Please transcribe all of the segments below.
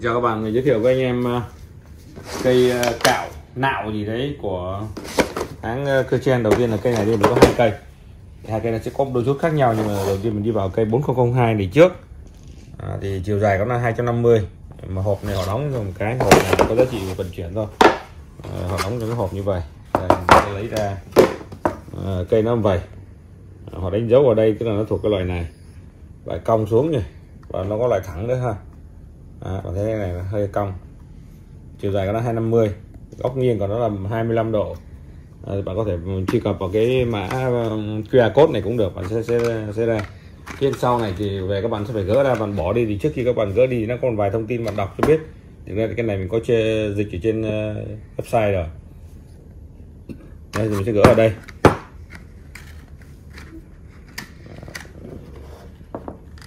chào các bạn mình giới thiệu với anh em ờ, cây ờ, cạo nạo gì đấy của hãng ờ, cơ chen đầu tiên là cây này đi mình có hai cây. Hai cây này sẽ có đôi chút khác nhau nhưng mà đầu tiên mình đi vào cây 4002 này trước. À, thì chiều dài có nó là 250 mà hộp này họ đóng cho một cái hộp này có giá trị vận chuyển thôi. À, họ đóng cho cái hộp như vậy. Đây, mình sẽ lấy ra à, cây nó vậy. Họ đánh dấu ở đây tức là nó thuộc cái loại này. Loại cong xuống nhỉ và nó có loại thẳng nữa ha đó, bạn thấy cái này hơi cong. Chiều dài của nó 250 góc nghiêng của nó là 25 độ. À, bạn có thể truy cập vào cái mã QR code này cũng được bạn sẽ sẽ sẽ ra. Trên sau này thì về các bạn sẽ phải gỡ ra bạn bỏ đi. Thì trước khi các bạn gỡ đi nó còn vài thông tin bạn đọc cho biết. Thực ra cái này mình có chê, dịch ở trên uh, website rồi. Đây thì mình sẽ gỡ ở đây.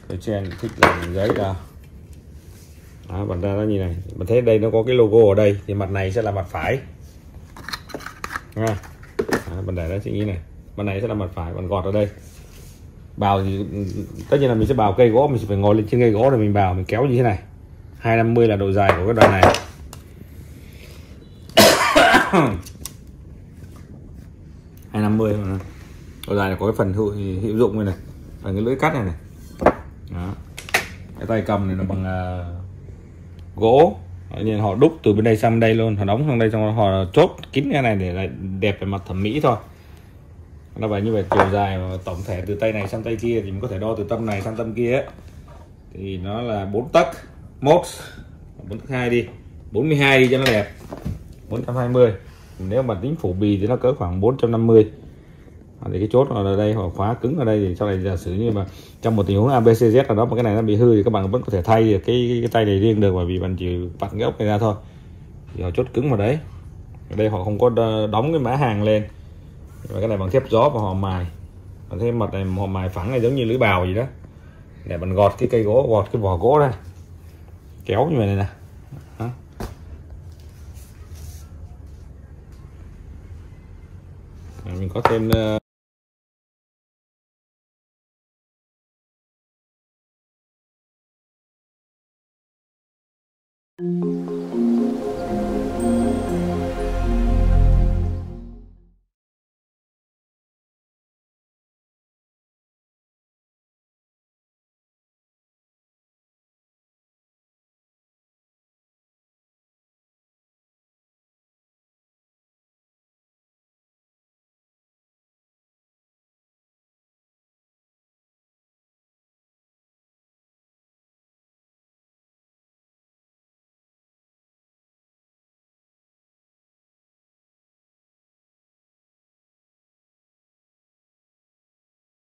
Cái trên thích làm giấy ra đó, bạn ra nó như này. Bạn thấy đây nó có cái logo ở đây thì mặt này sẽ là mặt phải. Nha. Đó, bạn để nó sẽ như này. Mặt này sẽ là mặt phải bạn gọt ở đây. Bào thì tất nhiên là mình sẽ bào cây gỗ mình sẽ phải ngồi lên trên cây gỗ để mình bào mình kéo như thế này. 250 là độ dài của cái đoạn này. hai năm mươi độ dài là có cái phần hữu, hữu dụng này này. Phần cái lưỡi cắt này này. Đó. cái tay cầm này là bằng uh, gỗ. Nhìn họ đúc từ bên đây sang bên đây luôn. Họ đóng sang đây xong họ chốt kín cái này để lại đẹp về mặt thẩm mỹ thôi. Nó vậy như vậy chiều dài mà tổng thể từ tay này sang tay kia thì mình có thể đo từ tâm này sang tâm kia ấy. thì nó là 4 tấc, mốt 4 tấc 2 đi. 42 đi cho nó đẹp. 420 nếu mà tính phủ bì thì nó cỡ khoảng 450 thì cái chốt ở đây hoặc khóa cứng ở đây thì sau này giả sử như mà trong một tình huống ABCZ nào đó mà cái này nó bị hư thì các bạn vẫn có thể thay được cái, cái tay này riêng được bởi vì bạn chỉ vặn cái ốc này ra thôi. Thì họ chốt cứng vào đấy. Ở đây họ không có đóng cái mã hàng lên. Và cái này bằng thép gió và họ mài. Bạn thấy mặt này họ mài phẳng này giống như lưỡi bào gì đó. Để bạn gọt cái cây gỗ gọt cái vỏ gỗ ra. Kéo như vậy này nè. Mình có thêm ờ, Mm-hmm.